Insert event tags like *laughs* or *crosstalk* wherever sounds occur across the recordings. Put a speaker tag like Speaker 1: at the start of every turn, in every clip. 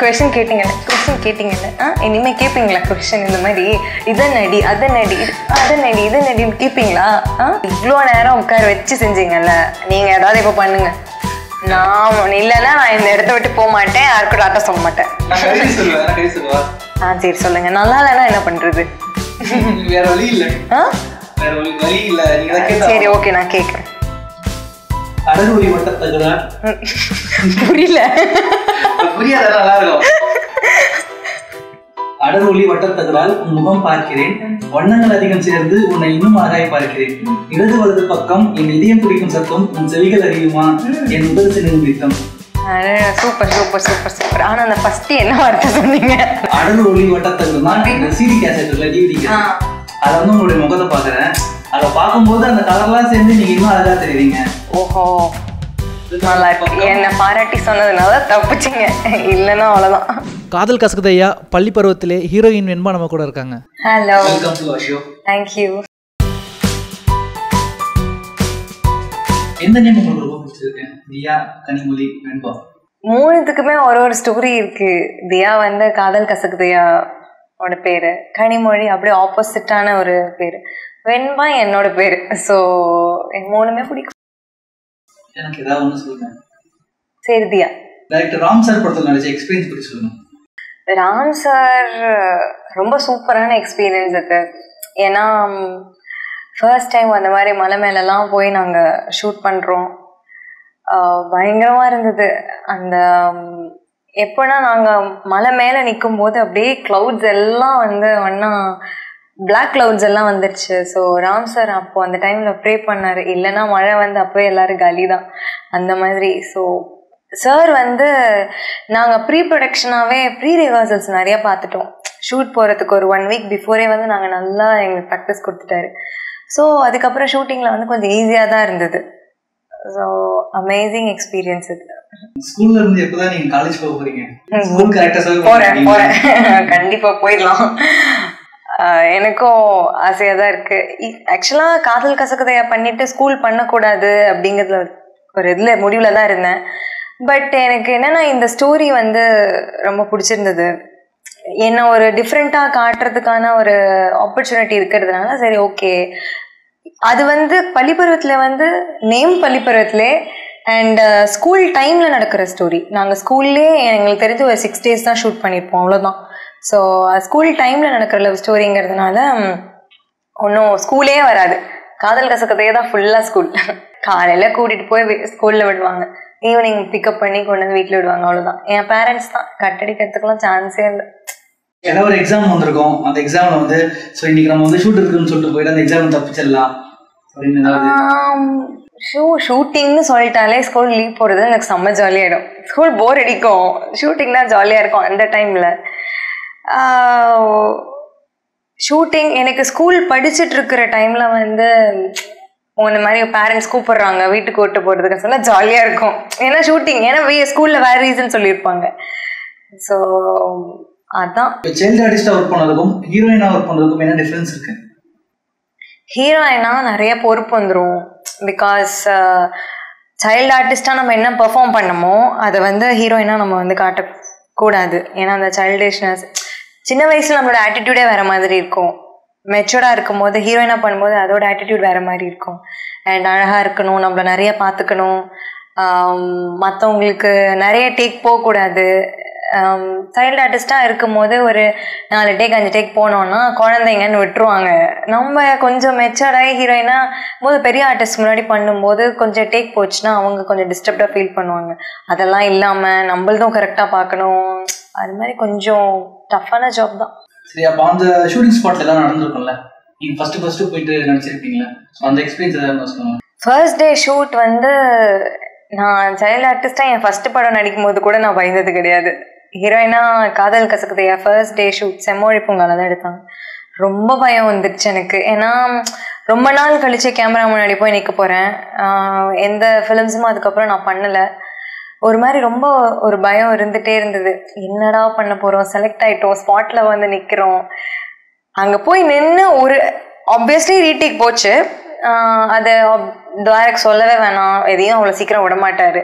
Speaker 1: Question கேட்டீங்கல்ல question கேட்டீங்கல்ல ஆ? இனிமே கேட்பீங்களா கொஷின் இந்த மாதிரி? இதை நடி அதை நடி அதை நடி இதை நடின்னு கேட்பீங்களா ஆ? இவ்வளோ நேரம் உட்கார வச்சு செஞ்சீங்கல்ல நீங்க ஏதாவது இப்போ பண்ணுங்க. நான் இல்லைன்னா நான் இந்த இடத்த விட்டு போக மாட்டேன் யாருக்கும் டாட்டா சொல்ல மாட்டேன். ஆ சரி சொல்லுங்க. நல்லா இல்லைன்னா என்ன பண்றது?
Speaker 2: வேற வழி இல்ல.
Speaker 1: ஆ? சரி ஓகே நான் கேட்குறேன்
Speaker 2: அடகு ஒளி மட்டும் தகுதான்
Speaker 1: புரியல.
Speaker 2: புரியாத நல்லா இருக்கும். அடர் ஒளி வட்டத்தகரால் உன் முகம் பார்க்கிறேன். வண்ணங்கள் அதிகம் சேர்ந்து உன்னை இன்னும் அழகாய் பார்க்கிறேன். இடது வலது பக்கம் என் இதயம் துடிக்கும் சத்தம் உன் செவிகள் அறியுமா? என் உடல் சிறு பித்தம்
Speaker 1: சூப்பர் சூப்பர் சூப்பர் சூப்பர் ஆனா அந்த ஃபர்ஸ்ட் என்ன வார்த்தை சொன்னீங்க?
Speaker 2: அடர் ஒளி இந்த சிடி கேசட்ல டிவிடி அதை வந்து உங்களுடைய முகத்தை பாக்குறேன் அதை பார்க்கும்போது அந்த கலர்லாம் சேர்ந்து நீங்க இன்னும் அழகா தெரியுறீங்க.
Speaker 1: ஓஹோ. நல்லா இருக்கு என்னை பாராட்டி சொன்னதுனால தப்பிச்சிங்க. இல்லைன்னா அவ்வளோதான்
Speaker 3: காதல் கசக்குதையா பள்ளி பருவத்திலே ஹீரோயின் வெண்பா நம்ம கூட இருக்காங்க.
Speaker 1: Hello
Speaker 2: welcome to a show
Speaker 1: thank you
Speaker 2: எந்த நேம் உங்களுக்கு ரொம்ப பிடிச்சிருக்கு? தியா கனிமொழி வெண்பா?
Speaker 1: மூணுத்துக்குமே ஒரு ஒரு ஸ்டோரி இருக்கு. தியா வந்து காதல் கசக்குதையா ஓட பேரு. கனிமொழி அப்படியே ஆப்போசிட்டான ஒரு பேரு. வெண்பா என்னோட பேரு. ஸோ மூணுமே பிடிக்கும்.
Speaker 2: எனக்கு ஏதாவது ஒன்று சொல்லுங்க.
Speaker 1: சரி தியா.
Speaker 2: டைரக்டர் ராம் சார் படத்தில் நடிச்ச எக்ஸ்பீரியன்ஸ் பற்றி சொல்லுங்க.
Speaker 1: ராம் சார் ரொம்ப சூப்பரான எக்ஸ்பீரியன்ஸ் அது ஏன்னா ஃபர்ஸ்ட் டைம் அந்த மாதிரி மலை மேலெல்லாம் போய் நாங்கள் ஷூட் பண்ணுறோம் பயங்கரமாக இருந்தது. அந்த எப்போனா நாங்கள் மலை மேலே நிற்கும் போது அப்படியே க்ளவுட்ஸ் எல்லாம் வந்து ஒன்றா பிளாக் க்ளவுட்ஸ் எல்லாம் வந்துருச்சு. ஸோ ராம் சார் அப்போ அந்த டைமில் ப்ரே பண்ணார். இல்லைன்னா மழை வந்து அப்போயே எல்லாரும் காலி தான் அந்த மாதிரி. ஸோ சார் வந்து நாங்கள் ப்ரீ ப்ரொடக்ஷனாகவே ப்ரீ ரிஹர்சல்ஸ் நிறையா பார்த்துட்டோம். ஷூட் போகிறதுக்கு ஒரு ஒன் வீக் பிஃபோரே வந்து நாங்கள் நல்லா எங்களுக்கு ப்ராக்டிஸ் கொடுத்துட்டாரு. ஸோ அதுக்கப்புறம் ஷூட்டிங்கில் வந்து கொஞ்சம் ஈஸியாக தான் இருந்தது. ஸோ அமேசிங் எக்ஸ்பீரியன்ஸ் இது.
Speaker 2: ஸ்கூல்ல இருந்து எப்பதான் நீங்க காலேஜ் போக போறீங்க? ஸ்கூல் கரெக்டா
Speaker 1: போகிறேன் போகிறேன் கண்டிப்பாக போயிடலாம். எனக்கும் ஆசையாக தான் இருக்குது ஆக்சுவலாக காதல் கசகதையாக பண்ணிட்டு ஸ்கூல் பண்ணக்கூடாது அப்படிங்கிறதுல ஒரு இதில் முடிவில் தான் இருந்தேன். பட் எனக்கு என்னென்னா இந்த ஸ்டோரி வந்து ரொம்ப பிடிச்சிருந்தது. என்ன ஒரு டிஃப்ரெண்ட்டாக காட்டுறதுக்கான ஒரு ஆப்பர்ச்சுனிட்டி இருக்கிறதுனால சரி ஓகே அது வந்து பள்ளிப்பருவத்தில் வந்து நேம் பள்ளிப்பருவத்திலே அண்ட் ஸ்கூல் டைமில் நடக்கிற ஸ்டோரி நாங்கள் ஸ்கூல்லே எங்களுக்கு தெரிஞ்சு ஒரு சிக்ஸ் டேஸ் தான் ஷூட் பண்ணியிருப்போம் அவ்வளோதான் ஸோ ஸ்கூல் டைமில் நடக்கிற லவ் ஸ்டோரிங்கிறதுனால ஒன்றும் ஸ்கூலே வராது. காதல் கசக்கத்தையே தான் ஃபுல்லாக ஸ்கூல் காலையில் கூட்டிகிட்டு போய் ஸ்கூலில் விடுவாங்க. ஈவினிங் பிக்கப் பண்ணி கொண்டு வந்து வீட்டில் விடுவாங்க அவ்வளோதான் என் பேரண்ட்ஸ் தான். கட்டடிக்கிறதுக்கெல்லாம் சான்ஸே இல்லை.
Speaker 2: ஏன்னா ஒரு எக்ஸாம் வந்திருக்கோம். அந்த எக்ஸாம்ல வந்து ஸோ இன்னைக்கு நம்ம வந்து ஷூட் இருக்குன்னு சொல்லிட்டு போயிட்டு அந்த எக்ஸாம் தப்பிச்சிடலாம்.
Speaker 1: ஷூ ஷூட்டிங்னு சொல்லிட்டாலே ஸ்கூல் லீவ் போடுறது எனக்கு செம்ம ஜாலியாகிடும் ஸ்கூல் போர் அடிக்கும். ஷூட்டிங்னா ஜாலியாக இருக்கும் அந்த டைமில் ஷூட்டிங் எனக்கு ஸ்கூல் படிச்சுட்டு இருக்கிற டைமில் வந்து உன்ன மாதிரி பேரண்ட்ஸ் கூப்பிடுறாங்க வீட்டுக்கு ஓட்டு போகிறதுக்கு சொன்னா ஜாலியாக இருக்கும். ஏன்னா ஷூட்டிங் ஏன்னா ஸ்கூலில் வேறு ரீசன் சொல்லியிருப்பாங்க. ஸோ அதான்.
Speaker 2: சைல்டு ஆர்டிஸ்டா ஒர்க் பண்ணதுக்கும் ஹீரோயினா ஒர்க் பண்ணதுக்கும் என்ன டிஃபரன்ஸ் இருக்கு?
Speaker 1: ஹீரோயினா நிறைய பொறுப்பு வந்துடும் பிகாஸ் சைல்டு ஆர்டிஸ்டாக நம்ம என்ன பெர்ஃபார்ம் பண்ணமோ அதை வந்து ஹீரோயினாக நம்ம வந்து காட்டக்கூடாது. ஏன்னா அந்த சைல்டிஷ்னஸ் சின்ன வயசில் நம்மளோட ஆட்டிடியூடே வேறு மாதிரி இருக்கும். மெச்சூர்டா இருக்கும் போது ஹீரோயினா பண்ணும்போது அதோட ஆட்டிடியூட் வேற மாதிரி இருக்கும். அண்ட் அழகாக இருக்கணும் நம்மள நிறைய பார்த்துக்கணும் மற்றவங்களுக்கு நிறைய டேக் போகக்கூடாது. சைல்டு ஆர்டிஸ்டாக இருக்கும்போது ஒரு நாலு டேக் அஞ்சு டேக் போனோன்னா குழந்தைங்கன்னு விட்டுருவாங்க. நம்ம கொஞ்சம் மெச்சர்டாகி ஹீரோயினா போது பெரிய ஆர்டிஸ்ட் முன்னாடி பண்ணும்போது கொஞ்சம் டேக் போச்சுன்னா அவங்க கொஞ்சம் டிஸ்டர்ப்டாக ஃபீல் பண்ணுவாங்க. அதெல்லாம் இல்லாமல் நம்மள்தும் கரெக்டாக பார்க்கணும் அது மாதிரி கொஞ்சம் டஃப்பான ஜாப் தான்.
Speaker 2: சரி அப்போ அந்த ஷூட்டிங் ஸ்பாட்ல எல்லாம் நடந்திருக்கும்ல? நீங்க ஃபர்ஸ்ட் ஃபர்ஸ்ட் போயிட்டு நடிச்சிருப்பீங்களா? ஸோ அந்த எக்ஸ்பீரியன்ஸ் ஏதாவது சொல்லுங்க.
Speaker 1: ஃபர்ஸ்ட் டே ஷூட் வந்து நான் சைல்டு ஆர்டிஸ்டாக என் ஃபர்ஸ்ட் படம் நடிக்கும்போது கூட நான் பயந்தது கிடையாது. ஹீரோயினா காதல் கசக்குதையா ஃபர்ஸ்ட் டே ஷூட் செம்மொழி பூங்கால தான் எடுத்தாங்க. ரொம்ப பயம் வந்துடுச்சு எனக்கு. ஏன்னா ரொம்ப நாள் கழிச்சு கேமரா முன்னாடி போய் நிற்க போகிறேன் எந்த ஃபிலிம்ஸும் அதுக்கப்புறம் நான் பண்ணலை. ஒரு மாதிரி ரொம்ப ஒரு பயம் இருந்துகிட்டே இருந்தது. என்னடா பண்ண போகிறோம் செலக்ட் ஆகிட்டோம் ஸ்பாட்டில் வந்து நிற்கிறோம் அங்கே போய் நின்று ஒரு ஆப்வியஸ்லி ரீடேக் போச்சு. அதை டைரக்ட் சொல்லவே வேணாம். எதையும் அவ்வளோ சீக்கிரம் விட மாட்டாரு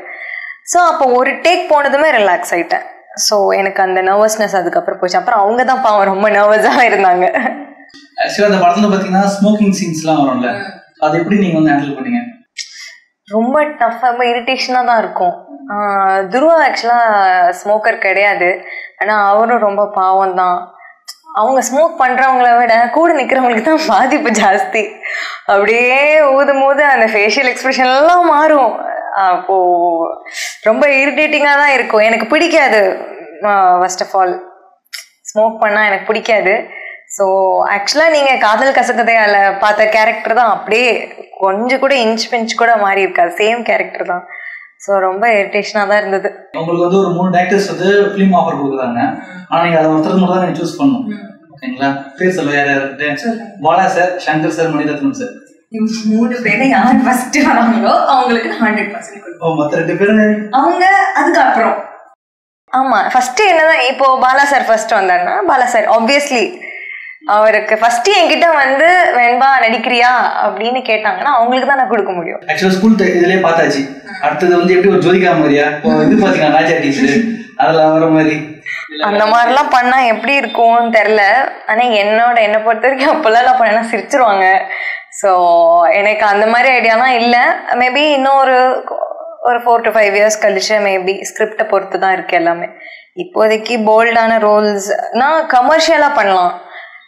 Speaker 1: ஸோ அப்போ ஒரு டேக் போனதுமே ரிலாக்ஸ் ஆயிட்டேன். ஸோ எனக்கு அந்த நர்வஸ்னஸ் அதுக்கப்புறம் போச்சு. அப்புறம் அவங்க தான் பாவம் ரொம்ப நர்வஸாக இருந்தாங்க.
Speaker 2: ஆக்சுவலா அந்த படத்துல பாத்தீங்கன்னா ஸ்மோக்கிங் சீன்ஸ்லாம் வரும்ல. அதை எப்படி நீங்க வந்து ஹேண்டில் பண்ணீங்க?
Speaker 1: ரொம்ப டஃப் ரொம்ப இரிட்டேஷனாக தான் இருக்கும். துருவா ஆக்சுவலாக ஸ்மோக்கர் கிடையாது. ஆனால் அவரும் ரொம்ப பாவம் தான் அவங்க ஸ்மோக் பண்ணுறவங்கள விட கூட நிற்கிறவங்களுக்கு தான் பாதிப்பு ஜாஸ்தி. அப்படியே ஊதும் போது அந்த ஃபேஷியல் எக்ஸ்பிரஷன் எல்லாம் மாறும். அப்போ ரொம்ப இரிட்டேட்டிங்காக தான் இருக்கும். எனக்கு பிடிக்காது. ஃபர்ஸ்ட் ஆஃப் ஆல் ஸ்மோக் பண்ணால் எனக்கு பிடிக்காது. ஸோ ஆக்சுவலாக நீங்கள் காதல் கசக்கதையால் பார்த்த கேரக்டர் தான். அப்படியே கொஞ்சம் கூட இன்ச் பிஞ்ச் கூட மாறி இருக்காது. சேம் கேரக்டர் தான். ஸோ ரொம்ப இரிட்டேஷனாக தான் இருந்தது.
Speaker 2: உங்களுக்கு வந்து ஒரு மூணு டேரக்டர்ஸ் வந்து ஃபிலிம் ஆஃபர் கொடுக்குறாங்க. ஆனா நீங்க அதை ஒருத்தர் மட்டும் தான் சூஸ் பண்ணணும். ஓகேங்களா? பேர் சொல்ல யார் யாரு Bala sir Shankar sir Mani Ratnam sir
Speaker 1: மூணு பேரை யார் ஃபர்ஸ்ட் வராங்களோ அவங்களுக்கு ஹண்ட்ரட் பர்சன்ட்
Speaker 2: ஓ மற்ற ரெண்டு பேரும்
Speaker 1: அவங்க அதுக்கப்புறம். ஆமா ஃபர்ஸ்ட் என்னதான் இப்போ பாலா சார் ஃபர்ஸ்ட் வந்தாருன்னா பாலா சார் ஆப்வியஸ்லி அவருக்கு ஃபர்ஸ்ட் என்கிட்ட வந்து வெண்பா நடிக்கிறியா? அப்படின்னு கேட்டாங்கன்னா அவங்களுக்கு தான் நான் கொடுக்க முடியும்.
Speaker 2: ஆக்சுவலா ஸ்கூல் இதுலயே பார்த்தாச்சு. அடுத்தது வந்து எப்படி ஒரு ஜோதிகா மாதிரியா? இது பாத்தீங்கன்னா நாச்சா டீச்சர் அதுல வர மாதிரி.
Speaker 1: அந்த மாதிரிலாம் பண்ணா எப்படி இருக்கும்னு தெரில ஆனா என்னோட என்னை பொறுத்த வரைக்கும் அப்பெல்லாம் நான் பண்ணா சிரிச்சிருவாங்க. ஸோ எனக்கு அந்த மாதிரி ஐடியாலாம் இல்லை. மேபி இன்னொரு ஒரு ஃபோர் டு ஃபைவ் இயர்ஸ் கழிச்சு மேபி ஸ்கிரிப்டை பொறுத்து தான் இருக்கு எல்லாமே. இப்போதைக்கு போல்டான ரோல்ஸ் நான் கமர்ஷியலாக பண்ணலாம்.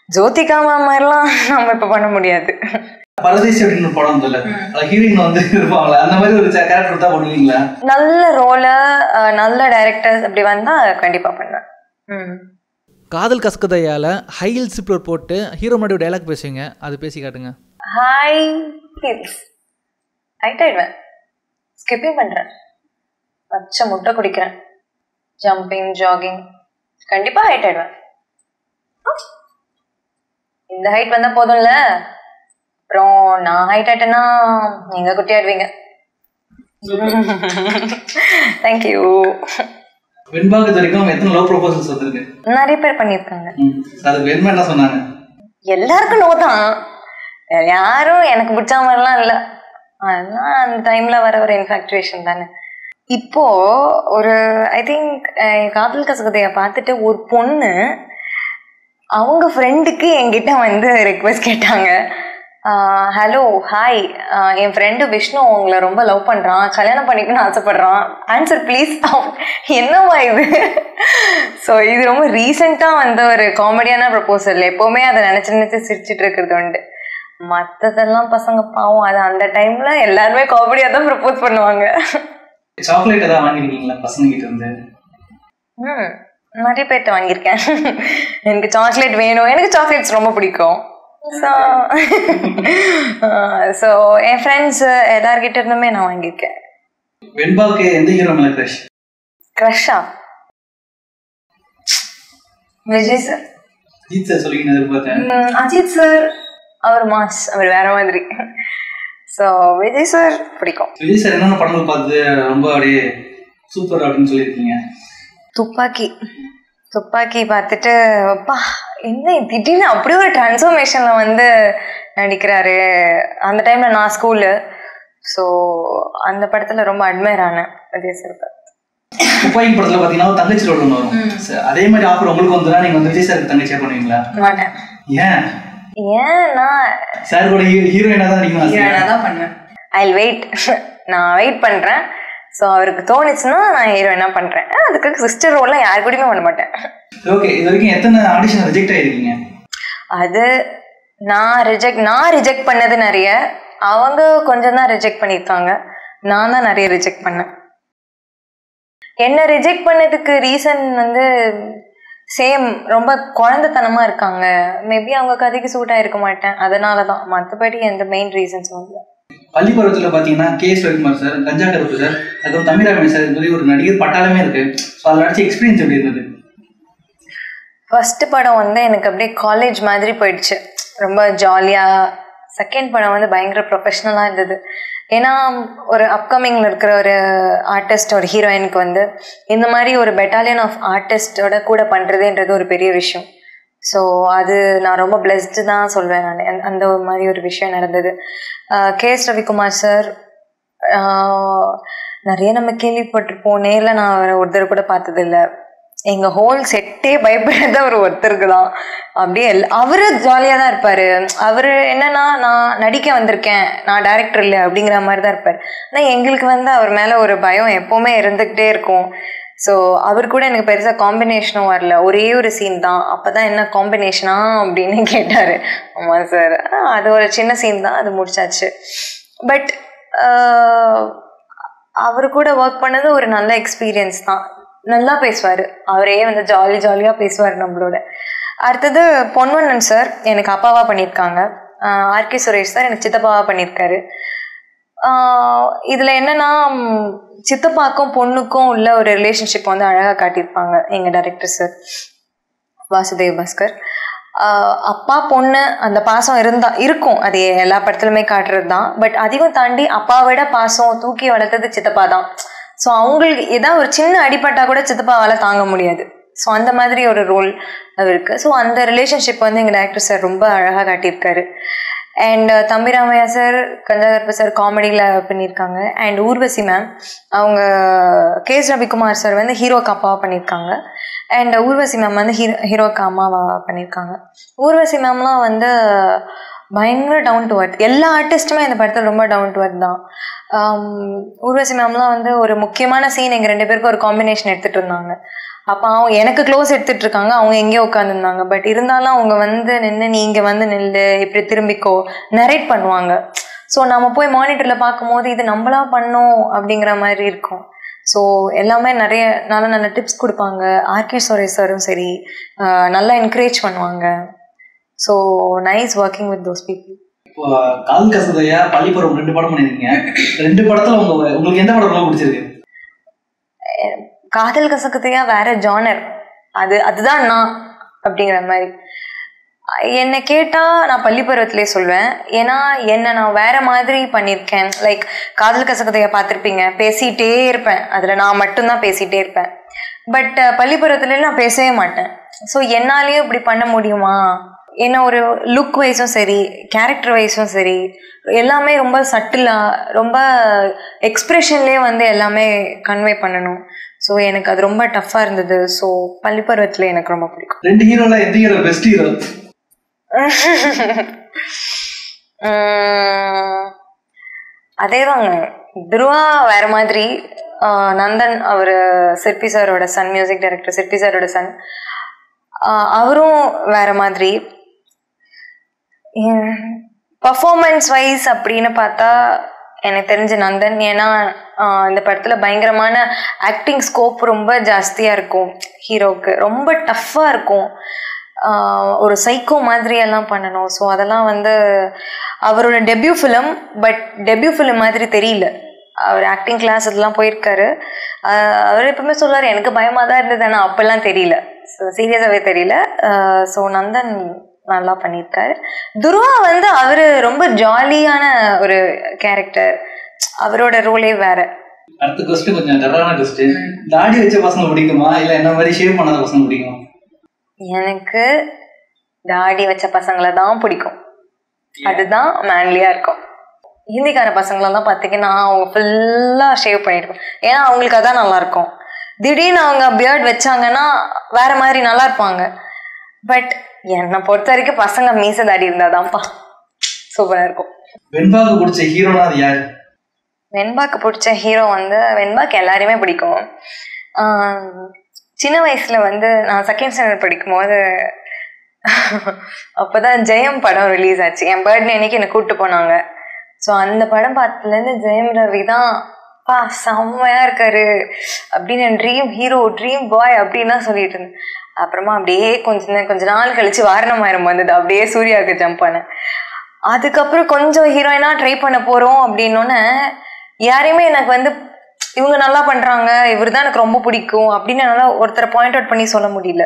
Speaker 1: ஜோதிகா மேம் மாதிரிலாம் நம்ம இப்போ பண்ண முடியாது.
Speaker 2: பரதேசி அப்படின்னு ஒரு படம் இல்ல அதுல ஹீரோயின் வந்து இருப்பாங்களா அந்த மாதிரி ஒரு கேரக்டர் தான் பண்ணுவீங்களா?
Speaker 1: நல்ல ரோலை நல்ல டைரக்டர்ஸ் அப்படி வந்தால் கண்டிப்பாக பண்ணுவேன். ம்.
Speaker 3: காதல் கசக்கதையால் ஹை ஹில் சிப்ளர் போட்டு ஹீரோ ஒரு டைலாக் பேசுவீங்க. அது பேசி காட்டுங்க.
Speaker 1: ஹாய் ஹில்ஸ் ஹைட் ஆயிடுவேன். ஸ்கிப்பிங் பண்ணுறேன் பச்சை முட்டை குடிக்கிறேன். ஜம்பிங் ஜாகிங் கண்டிப்பாக ஹைட் ஆயிடுவேன். இந்த ஹைட் வந்தால் போதும்ல? அப்புறம் நான் ஹைட் ஆயிட்டேன்னா நீங்கள் குட்டி ஆயிடுவீங்க. தேங்க்யூ
Speaker 2: வெண்பாக்கு வரைக்கும் எத்தனை லவ் ப்ரொபோசல்ஸ் வந்திருக்கு?
Speaker 1: நிறைய பேர் பண்ணியிருக்காங்க.
Speaker 2: ம். அதுக்கு வெண்பா என்ன சொன்னாங்க?
Speaker 1: எல்லாருக்கும் நோ தான். யாரும் எனக்கு பிடிச்ச மாதிரிலாம் இல்லை. அதெல்லாம் அந்த டைம்ல வர ஒரு இன்ஃபாக்சுவேஷன் தானே. இப்போ ஒரு ஐ திங்க் காதல் கசகதையை பார்த்துட்டு ஒரு பொண்ணு அவங்க ஃப்ரெண்டுக்கு என்கிட்ட வந்து ரெக்வெஸ்ட் கேட்டாங்க. ஹலோ ஹாய் என் ஃப்ரெண்டு விஷ்ணு உங்களை ரொம்ப லவ் பண்ணுறான் கல்யாணம் பண்ணிக்கணும்னு ஆசைப்படுறான். ஆன்சர் ப்ளீஸ் என்னவா இது? ஸோ இது ரொம்ப ரீசெண்டாக வந்த ஒரு காமெடியான ப்ரப்போசல் எப்போவுமே அதை நினச்சி நினச்சி சிரிச்சிட்டு இருக்கிறது உண்டு. மற்றதெல்லாம் பசங்க பாவம். அது அந்த டைமில் எல்லாருமே காமெடியாக தான் ப்ரப்போஸ் பண்ணுவாங்க.
Speaker 2: சாக்லேட் ஏதாவது வாங்கிருக்கீங்களா? பசங்க கிட்ட இருந்து?
Speaker 1: ம். நிறைய பேர்கிட்ட வாங்கியிருக்கேன். *laughs* எனக்கு சாக்லேட் வேணும். எனக்கு சாக்லேட்ஸ் ரொம்ப பிடிக்கும். ஸோ ஸோ *laughs* என் ஃப்ரெண்ட்ஸ் எல்லார்கிட்ட இருந்துமே நான் வாங்கியிருக்கேன்.
Speaker 2: வெண்பாவுக்கு எந்த ஹீரோ மேல கிரஷ்
Speaker 1: க்ரஷ்ஷா விஜய் சார்
Speaker 2: ஜீத் சார்
Speaker 1: ம், அஜித் சார் அவர் மாஸ். அவர் வேற மாதிரி. ஸோ விஜய் சார் பிடிக்கும்.
Speaker 2: விஜய் சார் என்னென்ன படங்கள் பார்த்து ரொம்ப அப்படியே சூப்பர் அப்படின்னு சொல்லியிருக்கீங்க?
Speaker 1: துப்பாக்கி. துப்பாக்கி பார்த்துட்டு அப்பா என்ன திடீர்னு அப்படியே ஒரு டிரான்ஸ்ஃபர்மேஷன்ல வந்து நடிக்கிறாரு. அந்த டைம்ல நான் ஸ்கூலு ஸோ அந்த படத்துல ரொம்ப அட்மையர் ஆனேன். விஜய் சார்.
Speaker 2: துப்பாக்கி படத்துல பாத்தீங்கன்னா தங்கச்சி ரோல் ஒன்று வரும். அதே மாதிரி ஆஃபர் உங்களுக்கு வந்துனா நீங்க வந்து விஜய் சாருக்கு தங்கச்சியா பண்ணுவீங்களா?
Speaker 1: மாட்டேன்.
Speaker 2: ஏன்?
Speaker 1: ஏன்னா
Speaker 2: சார் கூட ஹீரோயினா தான் இருக்கணும்
Speaker 1: தான் பண்ணுவேன். ஐ வெயிட் *laughs* நான் வெயிட் பண்றேன். ஸோ அவருக்கு தோணுச்சுன்னா நான் ஹீரோயினா பண்றேன்? அதுக்கு சிஸ்டர் ரோல்லாம் யாரு கூடயுமே பண்ண மாட்டேன்.
Speaker 2: ஓகே இது வரைக்கும் எத்தனை ஆடிஷன் ரிஜெக்ட் ஆயிருக்கீங்க?
Speaker 1: அது நான் ரிஜெக்ட் நான் ரிஜெக்ட் பண்ணது நிறைய. அவங்க கொஞ்சம் தான் ரிஜெக்ட் பண்ணியிருக்காங்க. நான் தான் நிறைய ரிஜெக்ட் பண்ணேன். என்ன ரிஜெக்ட் பண்ணதுக்கு ரீசன் வந்து சேம் ரொம்ப குழந்தைத்தனமா இருக்காங்க. மேபி அவங்க கதைக்கு சூட் ஆயிருக்க மாட்டேன். அதனால தான் மற்றபடி எந்த மெயின் ரீசன்ஸும் இல்லை.
Speaker 2: பள்ளி பருவத்துல பாத்தீங்கன்னா K S Ravikumar sir Ganja Karuppu sir அதுவும் தமிழாமணி சார் இது மாதிரி ஒரு நடிகர் பட்டாளமே இருக்கு. ஸோ அதில் நடிச்ச எக்ஸ்பீரியன்ஸ் எப்படி இருந்தது?
Speaker 1: ஃபர்ஸ்ட் படம் வந்து எனக்கு அப்படியே காலேஜ் மாதிரி போயிடுச்சு. ரொம்ப ஜாலியாக செகண்ட் படம் வந்து பயங்கர ப்ரொஃபஷ்னலாக இருந்தது. ஏன்னா ஒரு அப்கமிங்கில் இருக்கிற ஒரு ஆர்டிஸ்ட் ஒரு ஹீரோயினுக்கு வந்து இந்த மாதிரி ஒரு பெட்டாலியன் ஆஃப் ஆர்டிஸ்டோட கூட பண்ணுறதுன்றது ஒரு பெரிய விஷயம். ஸோ அது நான் ரொம்ப பிளெஸ்டு தான் சொல்வேன் நான். அந்த- ஒரு மாதிரி ஒரு விஷயம் நடந்தது. கே எஸ் ரவிக்குமார் சார் நிறைய நம்ம கேள்விப்பட்டிருப்போம். நேரில் நான் ஒருத்தர் கூட பார்த்ததில்ல. எங்கள் ஹோல் செட்டே பயப்படுறது அவர் ஒருத்தருக்கு தான். அப்படியே எல்- அவரு ஜாலியாக தான் இருப்பார். அவர் என்னன்னா நான் நடிக்க வந்திருக்கேன். நான் டேரக்டர் இல்லை அப்படிங்கிற மாதிரி தான் இருப்பார். ஆனால் எங்களுக்கு வந்து அவர் மேலே ஒரு பயம் எப்போவுமே இருந்துக்கிட்டே இருக்கும். ஸோ அவர் கூட எனக்கு பெருசாக காம்பினேஷனும் வரல. ஒரே ஒரு சீன் தான். அப்போ தான் என்ன காம்பினேஷனா அப்படின்னு *laughs* கேட்டார். ஆமாம் சார் அது ஒரு சின்ன சீன் தான். அது முடிச்சாச்சு. பட் அவர் கூட ஒர்க் பண்ணது ஒரு நல்ல எக்ஸ்பீரியன்ஸ் தான். நல்லா பேசுவார். அவரே வந்து ஜாலி ஜாலியாக பேசுவார் நம்மளோட. அடுத்தது பொன்வண்ணன் சார் எனக்கு அப்பாவாக பண்ணியிருக்காங்க ஆர்கே சுரேஷ் சார் எனக்கு சித்தப்பாவாக பண்ணியிருக்காரு இதுல என்னன்னா சித்தப்பாக்கும் பொண்ணுக்கும் உள்ள ஒரு ரிலேஷன்ஷிப் வந்து அழகா காட்டியிருப்பாங்க எங்க டைரக்டர் சார் வாசுதேவ் பாஸ்கர். அப்பா பொண்ணு அந்த பாசம் இருந்தா இருக்கும். அது எல்லா படத்துலையுமே காட்டுறது தான் பட் அதையும் தாண்டி அப்பாவை விட பாசம் தூக்கி வளர்த்தது சித்தப்பா தான் ஸோ அவங்களுக்கு ஏதாவது ஒரு சின்ன அடிப்பட்டா கூட சித்தப்பாவால் தாங்க முடியாது. ஸோ அந்த மாதிரி ஒரு ரோல் அவருக்கு. ஸோ அந்த ரிலேஷன்ஷிப் வந்து எங்கள் டேரக்டர் சார் ரொம்ப அழகாக காட்டியிருக்காரு. And uh, Thambi Ramaiah sir கஞ்சாகர்ப sir காமெடியில் பண்ணியிருக்காங்க அண்ட் ஊர்வசி மேம் அவங்க கே எஸ் ரவிக்குமார் சார் வந்து ஹீரோக்கு அப்பாவாக பண்ணியிருக்காங்க அண்ட் uh, ஊர்வசி மேம் வந்து ஹீரோ ஹீரோக்கு அம்மாவாக பண்ணியிருக்காங்க ஊர்வசி மேம்லாம் வந்து பயங்கர டவுன் டு அர்த் எல்லா ஆர்டிஸ்ட்டுமே இந்த படத்தில் ரொம்ப டவுன் டு அர்த் தான். Um, ஊர்வசி மேம்லாம் வந்து ஒரு முக்கியமான சீன் எங்கள் ரெண்டு பேருக்கும் ஒரு காம்பினேஷன் எடுத்துகிட்டு இருந்தாங்க. அப்போ அவங்க எனக்கு க்ளோஸ் எடுத்துட்டு இருக்காங்க அவங்க எங்கேயோ உட்காந்துருந்தாங்க பட் இருந்தாலும் அவங்க வந்து நின்று நீ இங்கே வந்து நில்லு இப்படி திரும்பிக்கோ நரேட் பண்ணுவாங்க. ஸோ நம்ம போய் மானிட்டரில் பார்க்கும்போது இது நம்மளா பண்ணோம் அப்படிங்கிற மாதிரி இருக்கும். ஸோ எல்லாமே நிறைய நல்ல நல்ல டிப்ஸ் கொடுப்பாங்க. ஆர்கே சுரேஷ் சாரும் சரி நல்லா என்கரேஜ் பண்ணுவாங்க. So nice working with those people
Speaker 2: இப்போ கால் கசதையா பள்ளிப்பருவம் ரெண்டு படம் பண்ணிருக்கீங்க. ரெண்டு படத்துல உங்க உங்களுக்கு எந்த படம் ரொம்ப பிடிச்சிருக்கு?
Speaker 1: காதல் கசக்கத்தையா வேற ஜானர் அது அதுதான் நான் அப்படிங்கிற மாதிரி. என்னை கேட்டா நான் பள்ளி பருவத்திலே சொல்வேன். ஏன்னா என்ன நான் வேற மாதிரி பண்ணியிருக்கேன். லைக் காதல் கசக்கத்தையா பார்த்துருப்பீங்க. பேசிட்டே இருப்பேன். அதில் நான் மட்டும்தான் பேசிட்டே இருப்பேன். பட் பள்ளி பருவத்துல நான் பேசவே மாட்டேன். ஸோ என்னாலேயும் இப்படி பண்ண முடியுமா? என்ன ஒரு லுக் வைஸும் சரி கேரக்டர் வைஸும் சரி எல்லாமே ரொம்ப சட்டிலாக ரொம்ப எக்ஸ்ப்ரெஷன்லேயே வந்து எல்லாமே கன்வே பண்ணணும். ஸோ எனக்கு அது ரொம்ப டஃப்பாக இருந்தது. ஸோ பள்ளிப்பருவத்தில் எனக்கு ரொம்ப பிடிக்கும்.
Speaker 2: ரெண்டு ஹீரோல எந்த ஹீரோ பெஸ்ட் ஹீரோ
Speaker 1: உம், அதேதாங்க. துருவா வேற மாதிரி நந்தன் அவர் சிற்பி சாரோட சன் மியூசிக் டைரக்டர் சிற்பி சாரோட சன் அவரும் வேற மாதிரி. பர்ஃபார்மன்ஸ் வைஸ் அப்படின்னு பார்த்தா எனக்கு தெரிஞ்ச நந்தன் ஏன்னா இந்த படத்தில் பயங்கரமான ஆக்டிங் ஸ்கோப் ரொம்ப ஜாஸ்தியாக இருக்கும். ஹீரோவுக்கு ரொம்ப டஃப்பாக இருக்கும். ஒரு சைக்கோ மாதிரியெல்லாம் பண்ணணும். ஸோ அதெல்லாம் வந்து அவரோட debut film but debut film மாதிரி தெரியல. அவர் ஆக்டிங் கிளாஸ் இதெல்லாம் போயிருக்காரு. அவர் எப்பவுமே சொல்லுவார் எனக்கு பயமாக தான் இருந்தது ஆனால் அப்போல்லாம் தெரியல. ஸோ சீரியஸாகவே தெரியல. ஸோ நந்தன் நல்லா பண்ணியிருக்காரு துருவா வந்து அவர் ரொம்ப ஜாலியான ஒரு கேரக்டர் அவரோட ரோலே வேற.
Speaker 2: அடுத்த கொஸ்டின் கொஞ்சம் கரெக்டான கொஸ்டின் தாடி வச்ச பசங்க பிடிக்குமா? இல்ல என்ன மாதிரி ஷேவ் பண்ணாத பசங்க பிடிக்குமா?
Speaker 1: எனக்கு தாடி வச்ச பசங்களை தான் பிடிக்கும். அதுதான் மேன்லியா இருக்கும். ஹிந்திக்கார பசங்களெல்லாம் பார்த்தீங்கன்னா அவங்க ஃபுல்லாக ஷேவ் பண்ணியிருக்கும் ஏன்னா அவங்களுக்கு அதான் நல்லா இருக்கும். திடீர்னு அவங்க பியர்ட் வச்சாங்கன்னா வேற மாதிரி நல்லா இருப்பாங்க. பட் என்னை பொறுத்த வரைக்கும் பசங்க மீச தாடி இருந்தாதான்ப்பா. சூப்பராக இருக்கும்.
Speaker 2: வெண்பாக்கு பிடிச்ச ஹீரோனா அது யாரு?
Speaker 1: வெண்பாக்கு பிடிச்ச ஹீரோ வந்து வெண்பாக்கு எல்லாரையுமே பிடிக்கும். சின்ன வயசுல வந்து நான் செகண்ட் ஸ்டாண்டர்ட் படிக்கும்போது அப்பதான் ஜெயம் படம் ரிலீஸ் ஆச்சு. என் பர்த்டே அன்னைக்கு என்னை கூப்பிட்டு போனாங்க. ஸோ அந்த படம் பார்த்ததுலேருந்து ஜெயம் ரவி தான் பா செம்மையா இருக்காரு. அப்படின்னு ட்ரீம் ஹீரோ ட்ரீம் பாய் அப்படின்னு தான் சொல்லிட்டு இருந்தேன். அப்புறமா அப்படியே கொஞ்ச கொஞ்ச நாள் கழிச்சு வாரணமாயிரம் வந்தது. அப்படியே சூர்யாவுக்கு ஜம்ப் பண்ணேன் அதுக்கப்புறம் கொஞ்சம் ஹீரோயினா ட்ரை பண்ண போறோம் அப்படின்னோடனே யாரையுமே எனக்கு வந்து இவங்க நல்லா பண்றாங்க இவர் தான் எனக்கு ரொம்ப பிடிக்கும் அப்படின்னு என்னால ஒருத்தரை பாயிண்ட் அவுட் பண்ணி சொல்ல முடியல.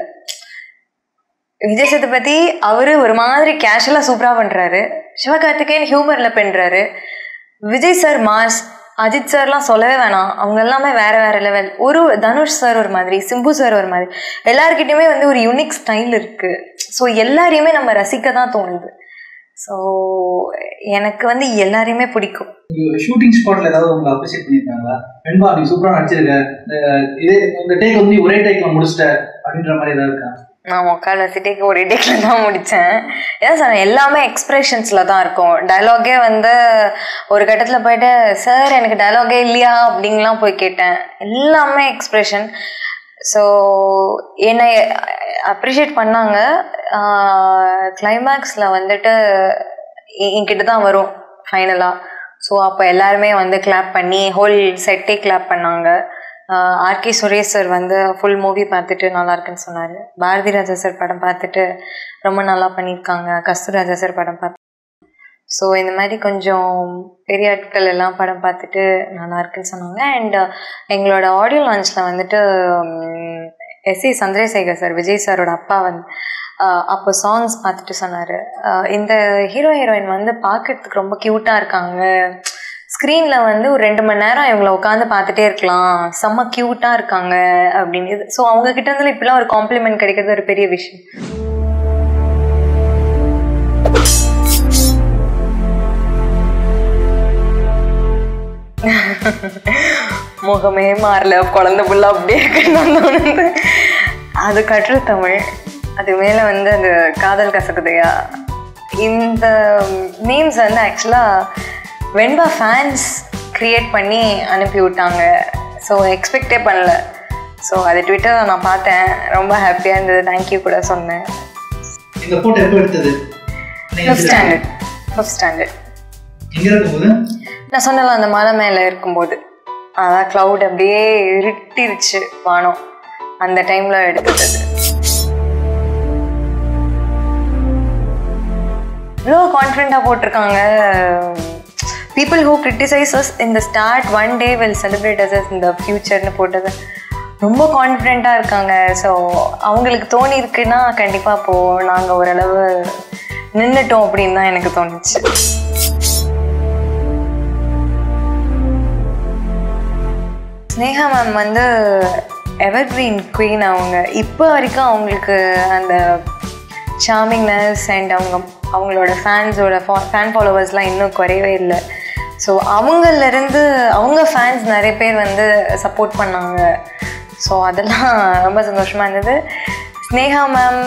Speaker 1: விஜய் சேதுபதி அவரு ஒரு மாதிரி கேஷுவலா சூப்பரா பண்றாரு. சிவகார்த்திகேயன் ஹியூமர்ல பண்றாரு. விஜய் சார் மாஸ் அஜித் சார்லாம் சொல்லவே வேணாம். அவங்க எல்லாமே வேற வேற லெவல் ஒரு தனுஷ் சார் ஒரு மாதிரி சிம்பு சார் ஒரு மாதிரி. எல்லாருக்கிட்டையுமே வந்து ஒரு யூனிக் ஸ்டைல் இருக்கு. ஸோ எல்லாரையுமே நம்ம ரசிக்க தான் தோணுது. ஸோ எனக்கு வந்து எல்லாரையுமே பிடிக்கும்.
Speaker 2: ஷூட்டிங் ஸ்பாட்ல ஏதாவது உங்களை அப்ரிஷியேட் பண்ணியிருக்காங்களா? வெண்பா நீ சூப்பரா நடிச்சிருக்க. இதே இந்த டேக் வந்து ஒரே டேக்ல முடிச்சிட்ட அப்படின்ற மாதிரி ஏதாவது இருக்கா?
Speaker 1: நான் முக்கால்வாசி சிட்டிக்கு ஒரு டேக்ல தான் முடித்தேன் ஏன் சார் எல்லாமே எக்ஸ்பிரஷன்ஸில் தான் இருக்கும். டயலாகே வந்து ஒரு கட்டத்தில் போயிட்டு சார் எனக்கு டைலாகே இல்லையா? அப்படின்லாம் போய் கேட்டேன். எல்லாமே எக்ஸ்பிரஷன் ஸோ என்னை அப்ரிஷியேட் பண்ணாங்க. கிளைமேக்ஸில் வந்துட்டு என்கிட்ட தான் வரும் ஃபைனலாக ஸோ அப்போ எல்லாருமே வந்து கிளாப் பண்ணி ஹோல் செட்டே கிளாப் பண்ணாங்க. ஆர்கே சுரேஷ் சார் வந்து ஃபுல் மூவி பார்த்துட்டு நல்லா இருக்குன்னு சொன்னார். பாரதி ராஜா சார் படம் பார்த்துட்டு ரொம்ப நல்லா பண்ணியிருக்காங்க. கஸ்தூராஜா சார் படம் பார்த்து ஸோ இந்த மாதிரி கொஞ்சம் பெரிய ஆட்கள் எல்லாம் படம் பார்த்துட்டு நல்லா இருக்குன்னு சொன்னாங்க அண்ட் எங்களோட ஆடியோ லான்ச்சில் வந்துட்டு எஸ் சந்திரசேகர் சார் விஜய் சாரோட அப்பா வந்து அப்போ சாங்ஸ் பார்த்துட்டு சொன்னார். இந்த ஹீரோ ஹீரோயின் வந்து பார்க்கறதுக்கு ரொம்ப க்யூட்டாக இருக்காங்க. ஸ்க்ரீனில் வந்து ஒரு ரெண்டு மணி நேரம் இவங்களை உட்காந்து பார்த்துட்டே இருக்கலாம். செம்ம க்யூட்டாக இருக்காங்க அப்படின்னு. ஸோ அவங்க கிட்ட இருந்து இப்படிலாம் ஒரு காம்ப்ளிமெண்ட் கிடைக்கிறது ஒரு பெரிய விஷயம். முகமே மாறல. குழந்தை புள்ள அப்படியே இருக்குன்னு அது கற்று தமிழ். அது மேலே வந்து அது காதல் கசக்குதையா. இந்த நேம்ஸ் வந்து ஆக்சுவலாக வெண்பா ஃபேன்ஸ் க்ரியேட் பண்ணி அனுப்பி விட்டாங்க. ஸோ எக்ஸ்பெக்டே பண்ணல. ஸோ அது ட்விட்டர் நான் பார்த்தேன். ரொம்ப ஹாப்பியாக இருந்தது. தேங்க்யூ கூட சொன்னேன்.
Speaker 2: இந்த போட்டோ எப்போ எடுத்தது? நீங்க
Speaker 1: ஃபிஃப்த் ஸ்டாண்டர்ட் ஃபிஃப்த் ஸ்டாண்டர்ட் நான் சொன்னல அந்த மலை மேலே இருக்கும்போது. அதான் க்ளவுட் அப்படியே இருட்டிருச்சு வானம். அந்த டைமில் எடுத்தது. இவ்வளோ கான்ஃபிடென்ட்டாக போட்டிருக்காங்க. பீப்புள் ஹூ கிரிட்டிசைசஸ் இந்த start one day will celebrate us இந்த ஃப்யூச்சர்னு போட்டது. ரொம்ப கான்ஃபிடென்ட்டாக இருக்காங்க. ஸோ அவங்களுக்கு தோணி இருக்குன்னா கண்டிப்பாக அப்போது நாங்கள் ஓரளவு நின்றுட்டோம் அப்படின்னு தான் எனக்கு தோணுச்சு. ஸ்னேகா மேம் வந்து எவர்கிரீன் குவீன் அவங்க. இப்போ வரைக்கும் அவங்களுக்கு அந்த சார்மிங்னஸ் அண்ட் அவங்க அவங்களோட ஃபேன்ஸோட ஃபேன் ஃபாலோவர்ஸ்லாம் இன்னும் குறையவே இல்லை. ஸோ அவங்கலேருந்து அவங்க ஃபேன்ஸ் நிறைய பேர் வந்து சப்போர்ட் பண்ணாங்க. ஸோ அதெல்லாம் ரொம்ப சந்தோஷமாக இருந்தது. ஸ்னேகா மேம்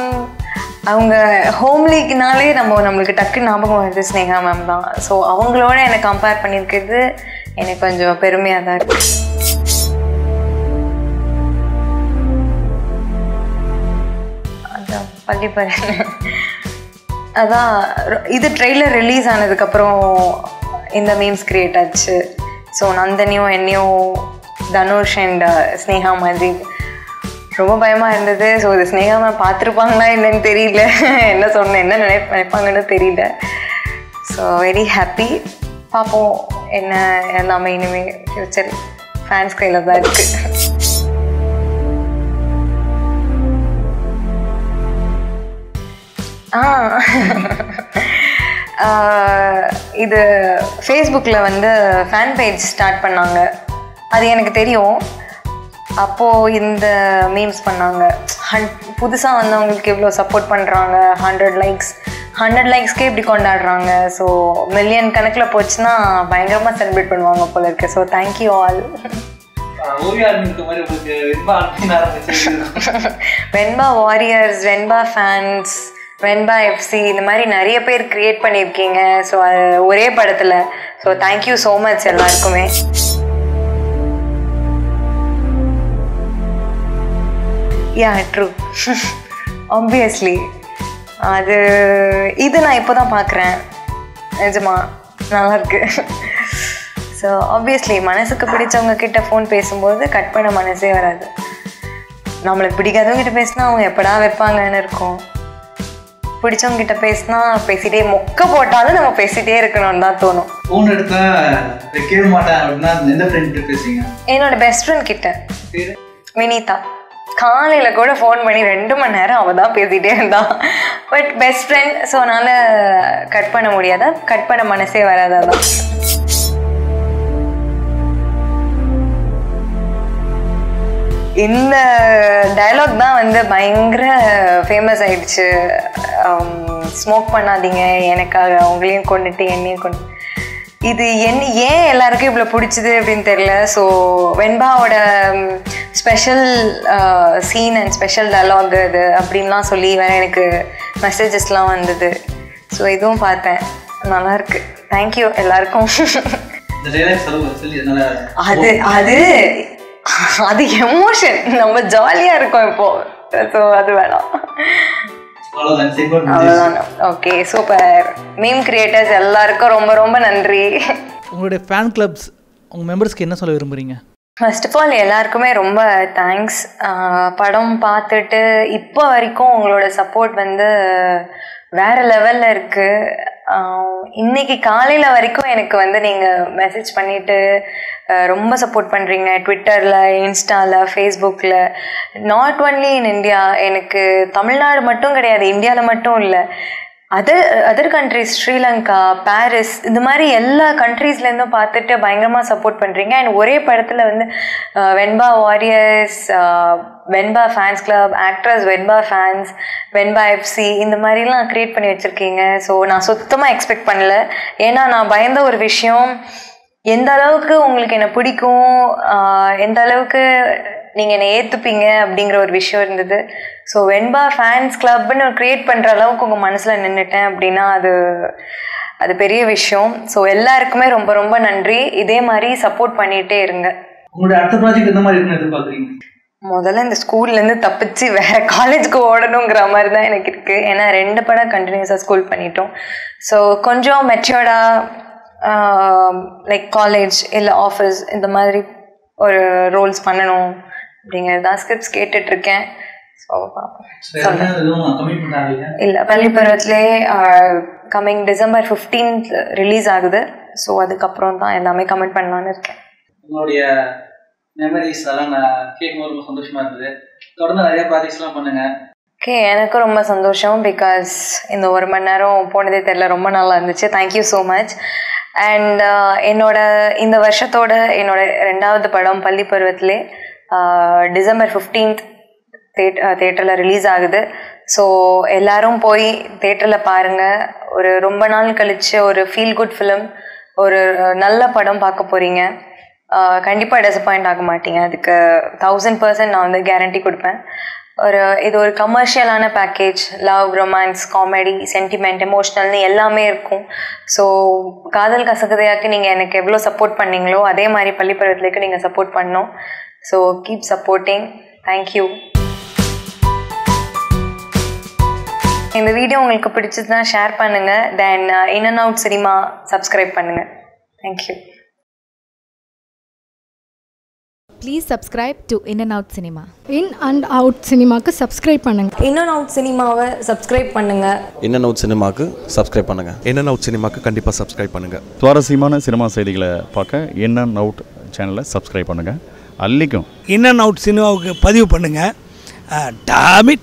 Speaker 1: அவங்க ஹோம்லிக்குனாலே நம்ம நம்மளுக்கு டக்கு ஞாபகம் வருது ஸ்னேகா மேம் தான். ஸோ அவங்களோட என்னை கம்பேர் பண்ணியிருக்கிறது எனக்கு கொஞ்சம் பெருமையாக தான் இருக்குது அதான் பள்ளிப்பறன் அதான் இது ட்ரெய்லர் ரிலீஸ் ஆனதுக்கப்புறம் இந்த மீம்ஸ் கிரியேட் ஆச்சு ஸோ நந்தனியும் என்னையும் தனுஷ் அண்ட் ஸ்னேகா மாதிரி. ரொம்ப பயமாக இருந்தது. ஸோ இது ஸ்னேகா மேம் பார்த்துருப்பாங்களா என்னன்னு தெரியல. *laughs* என்ன சொன்னேன் என்ன நினை நினைப்பாங்கன்னு தெரியல. ஸோ வெரி ஹாப்பி பார்ப்போம் என்ன எல்லாமே இனிமேல் ஃப்யூச்சர் ஃபேன்ஸ் கையில் தான் இருக்குது *laughs* ஆ. *laughs* இது ஃபேஸ்புக்கில் வந்து ஃபேன் பேஜ் ஸ்டார்ட் பண்ணாங்க. அது எனக்கு தெரியும். அப்போது இந்த மீம்ஸ் பண்ணாங்க. ஹன் புதுசாக வந்தவங்களுக்கு இவ்வளோ சப்போர்ட் பண்ணுறாங்க ஹண்ட்ரட் லைக்ஸ் ஹண்ட்ரட் லைக்ஸ்க்கே இப்படி கொண்டாடுறாங்க. ஸோ மில்லியன் கணக்கில் போச்சுன்னா பயங்கரமாக செலிப்ரேட் பண்ணுவாங்க போல இருக்கு. So thank you all
Speaker 2: Venba
Speaker 1: warriors *laughs* Venba fans Venba FC இந்த மாதிரி நிறைய பேர் கிரியேட் பண்ணியிருக்கீங்க. ஸோ அது ஒரே படத்தில். ஸோ தேங்க்யூ ஸோ மச் எல்லாருக்குமே. யா ட்ரூ ஆப்வியஸ்லி அது இது நான் இப்போ தான் பார்க்குறேன். நிஜமா நல்லாயிருக்கு ஸோ ஆப்வியஸ்லி மனசுக்கு பிடிச்சவங்க கிட்ட ஃபோன் பேசும்போது கட் பண்ண மனசே வராது. நம்மளுக்கு பிடிக்காதவங்க கிட்ட பேசினா அவங்க எப்படா வைப்பாங்கன்னு இருக்கும். பிடிச்சவங்க கிட்ட பேசினா பேசிட்டே மொக்க போட்டாலும் நம்ம பேசிட்டே இருக்கணும்னு தான் தோணும்.
Speaker 2: ஃபோன் எடுத்தா வைக்கவே மாட்டேன் அப்படின்னா எந்த ஃப்ரெண்ட் பேசுறீங்க?
Speaker 1: என்னோட பெஸ்ட் ஃப்ரெண்ட் கிட்ட. வினிதா. காலையில கூட ஃபோன் பண்ணி ரெண்டு மணி நேரம் அவள் தான் பேசிட்டே இருந்தா. பட் பெஸ்ட் ஃப்ரெண்ட் ஸோ அதனால கட் பண்ண முடியாதா? கட் பண்ண மனசே வராதா? தான் இந்த டயலாக் தான் வந்து பயங்கர ஃபேமஸ் ஆயிடுச்சு. ஸ்மோக் பண்ணாதீங்க. எனக்காக அவங்களையும் கொண்டுட்டு என்னையும் கொண்டு. இது என்ன ஏன் எல்லாருக்கும் இவ்வளோ பிடிச்சது அப்படின்னு தெரியல. So வெண்பாவோட special scene and special dialogue இது அப்படின்லாம் சொல்லி வேற எனக்கு மெசேஜஸ்லாம் வந்தது. ஸோ இதுவும் பார்த்தேன். நல்லா இருக்கு. தேங்க்யூ எல்லாருக்கும். அது அது அது எமோஷன் நம்ம ஜாலியாக இருக்கோம் இப்போ. ஸோ அது வேணாம். ஓகே சூப்பர் மீம் கிரியேட்டர்ஸ் எல்லாருக்கும் ரொம்ப ரொம்ப நன்றி.
Speaker 3: உங்களுடைய ஃபேன் கிளப்ஸ் உங்கள் மெம்பர்ஸ்க்கு என்ன சொல்ல விரும்புகிறீங்க
Speaker 1: ஃபர்ஸ்ட் ஆஃப் ஆல் எல்லாருக்குமே ரொம்ப தேங்க்ஸ் படம் பார்த்துட்டு இப்போ வரைக்கும் உங்களோட சப்போர்ட் வந்து வேற லெவலில் இருக்குது இன்னைக்கு காலையில் வரைக்கும் எனக்கு வந்து நீங்கள் மெசேஜ் பண்ணிட்டு ரொம்ப சப்போர்ட் பண்ணுறீங்க ட்விட்டரில் இன்ஸ்டாவில் ஃபேஸ்புக்கில் நாட் ஒன்லி இன் இந்தியா எனக்கு தமிழ்நாடு மட்டும் கிடையாது இந்தியாவில் மட்டும் இல்லை. Other other countries Sri Lanka Paris இந்த மாதிரி எல்லா கண்ட்ரீஸ்லேருந்தும் பார்த்துட்டு பயங்கரமாக சப்போர்ட் பண்ணுறீங்க அண்ட் ஒரே படத்தில் வந்து Venba warriors Venba fans club actress Venba fans Venba FC இந்த மாதிரிலாம் க்ரியேட் பண்ணி வச்சுருக்கீங்க. ஸோ நான் சுத்தமாக எக்ஸ்பெக்ட் பண்ணல. ஏன்னா நான் பயந்த ஒரு விஷயம் எந்த அளவுக்கு உங்களுக்கு என்னை பிடிக்கும் uh, எந்த அளவுக்கு நீங்கள் என்னை ஏற்றுப்பீங்க அப்படிங்கிற ஒரு விஷயம் இருந்தது. ஸோ வெண்பா ஃபேன்ஸ் கிளப்னு க்ரியேட் பண்ணுற அளவுக்கு உங்கள் மனசில் நின்றுட்டேன் அப்படின்னா அது அது பெரிய விஷயம். ஸோ எல்லாருக்குமே ரொம்ப ரொம்ப நன்றி. இதே மாதிரி சப்போர்ட் பண்ணிகிட்டே இருங்க.
Speaker 2: உங்களுடைய அடுத்த ப்ராஜெக்ட் எந்த மாதிரி இருக்குன்னு எதிர்பார்க்குறீங்க?
Speaker 1: முதல்ல இந்த ஸ்கூல்லேருந்து தப்பிச்சு வேற காலேஜ்க்கு ஓடணுங்கிற மாதிரி தான் எனக்கு இருக்குது ஏன்னா ரெண்டு படம் கண்டினியூஸாக ஸ்கூல் பண்ணிட்டோம். ஸோ கொஞ்சம் மெச்சோர்டாக லைக் காலேஜ் இல்லை ஆஃபீஸ் இந்த மாதிரி ஒரு ரோல்ஸ் பண்ணணும். அப்படிங்கிறது தான் ஸ்கிரிப்ட்ஸ் கேட்டுட்ருக்கேன். இல்லை பள்ளி பருவத்திலே கம்மிங் டிசம்பர் ஃபிஃப்டீன்த் ரிலீஸ் ஆகுது. ஸோ அதுக்கப்புறம் தான் எல்லாமே கமெண்ட் பண்ணலான்னு இருக்கேன்.
Speaker 2: உங்களுடைய மெமரிஸ் அதெல்லாம் நான் கேட்கும்போது ரொம்ப சந்தோஷமா இருந்தது. தொடர்ந்து நிறைய ப்ராஜெக்ட்ஸ்லாம் பண்ணுங்க.
Speaker 1: ஓகே எனக்கும் ரொம்ப சந்தோஷம் பிகாஸ் இந்த ஒரு மணி நேரம் போனதே தெரில ரொம்ப நல்லா இருந்துச்சு. தேங்க்யூ ஸோ மச் அண்ட் என்னோட இந்த வருஷத்தோட என்னோட ரெண்டாவது படம் பள்ளி பருவத்திலே டிசம்பர் ஃபிஃப்டீன்த் தேட் தேட்டரில் ரிலீஸ் ஆகுது. ஸோ எல்லாரும் போய் தேட்டரில் பாருங்கள் ஒரு ரொம்ப நாள் கழிச்சு ஒரு ஃபீல் குட் ஃபிலிம் ஒரு நல்ல படம் பார்க்க போகிறீங்க கண்டிப்பாக டிசப்பாயிண்ட் ஆக மாட்டீங்க. அதுக்கு தௌசண்ட் பர்சன்ட் நான் வந்து கேரண்டி கொடுப்பேன். ஒரு இது ஒரு கமர்ஷியலான package love romance comedy sentiment எமோஷ்னல்னு எல்லாமே இருக்கும். ஸோ காதல் கசகதையாக்கு நீங்கள் எனக்கு எவ்வளோ சப்போர்ட் பண்ணீங்களோ அதே மாதிரி பள்ளிப்பருவத்துலேக்கு நீங்கள் support so keep supporting thank you இந்த வீடியோ உங்களுக்கு பிடிச்சதுன்னா ஷேர் பண்ணுங்கள் then in and out cinema subscribe பண்ணுங்கள் thank you
Speaker 4: Please subscribe to In and Out Cinema.
Speaker 5: In and out சினிமாக்கு சப்ஸ்கிரைப் பண்ணுங்கள்
Speaker 1: இன் அண்ட் அவுட் சினிமாவை சப்ஸ்கிரைப் பண்ணுங்கள்
Speaker 6: in and out சினிமாவுக்கு சப்ஸ்கிரைப் பண்ணுங்கள்
Speaker 7: இன் அண்ட் அவுட் சினிமாக்கு கண்டிப்பாக சப்ஸ்கிரைப் பண்ணுங்கள்
Speaker 8: சுவாரஸ்யமான சினிமா செய்திகளை பார்க்க இன் அண்ட் அவுட் சேனலை சப்ஸ்கிரைப் பண்ணுங்கள் அல்லிக்கும்
Speaker 9: இன் அண்ட் அவுட் சினிமாவுக்கு பதிவு பண்ணுங்கள் டாமிட்.